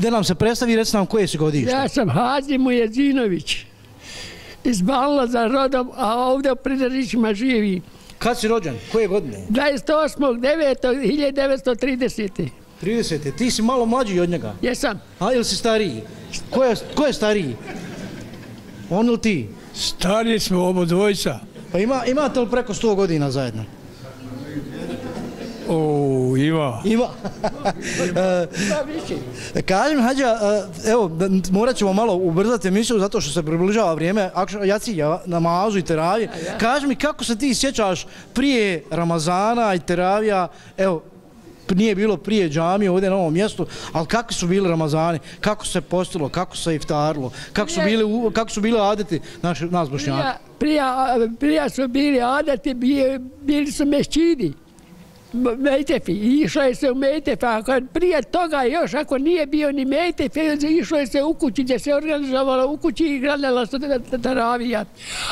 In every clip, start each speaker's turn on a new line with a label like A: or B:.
A: da nam se predstavi, reci nam koje si godište.
B: Ja sam Hazi Mujezinović iz Balna za rodom, a ovdje u Pridarićima živi.
A: Kad si rođen? Koje godine?
B: 28.9.1930.
A: 30. Ti si malo mlađi od njega.
B: Jesam.
A: A ili si stariji? Ko je, ko je stariji? On ili ti?
C: Stari smo obo dvojca.
A: Pa ima, imate li preko 100 godina zajedno?
C: O, ima.
A: Ima. E, Kaži mi, Hađa, e, evo, morat ćemo malo ubrzati emisiju zato što se približava vrijeme akš- jacija, namazu i teravije. Kaži mi, kako se ti sjećaš prije Ramazana i teravija, evo, nije bilo prije džamije ovdje na ovom mjestu, ali kakvi su bili Ramazani, kako se postilo, kako se iftarilo, kako su
B: Prije-
A: bili, u- kako su bili adeti nas bošnjaka.
B: Prija, prija, prija su bili adati, bili, bili su mešćini. M- Mejtefi, išlo je se u Mejtefi, a prije toga još ako nije bio ni Mejtefi, išlo je se u kući gdje se organizovalo u kući i gradala se taravija.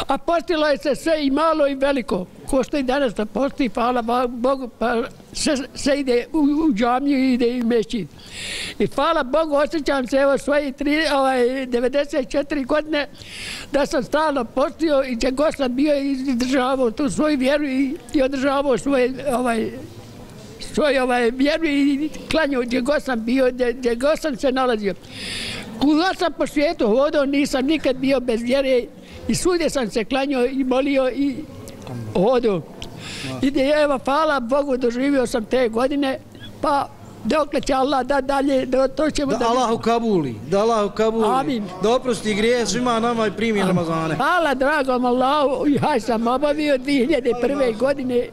B: A postilo je se sve i malo i veliko. Ko što i danas da posti, hvala Bogu, pa se, se ide u, u džamiju i ide i mešćin. I hvala Bogu, osjećam se evo svoje tri, ovaj, 94 godine da sam stalno postio i će god bio i izdržavao tu svoju vjeru i, i održavao svoje ovaj, svoj ovaj vjeru i klanjao gdje god sam bio, gdje, gdje god sam se nalazio. Kuda sam po svijetu hodao, nisam nikad bio bez vjere i svudje sam se klanjao i molio i hodao. I da evo, hvala Bogu, doživio sam te godine, pa dokle će Allah da dalje, da to ćemo
A: Da
B: da...
A: Allah u Kabuli, da Allah u Kabuli,
B: Amin.
A: da oprosti grije svima nama i primi Ramazane.
B: Hvala dragom Allahu haj sam obavio 2001. godine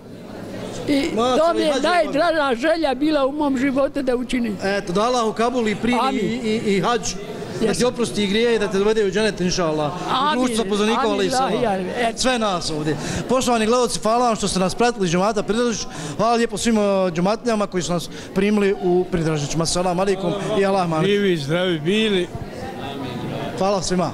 B: i
A: Ma,
B: to mi
A: je
B: najdraža želja bila u mom životu da učinim.
A: Eto, da Allah u Kabuli primi i, i, i hađ, da ti oprosti i grije i da te dovede u dženet, inša Allah.
B: Amin. Amin,
A: ali.
B: Eto.
A: Sve nas ovdje. Poštovani gledalci, hvala vam što ste nas pratili džemata Pridržić. Hvala lijepo svim uh, džematljama koji su nas primili u Pridržićima. Salam alaikum i Allah mani.
C: Živi, zdravi bili.
A: Hvala svima.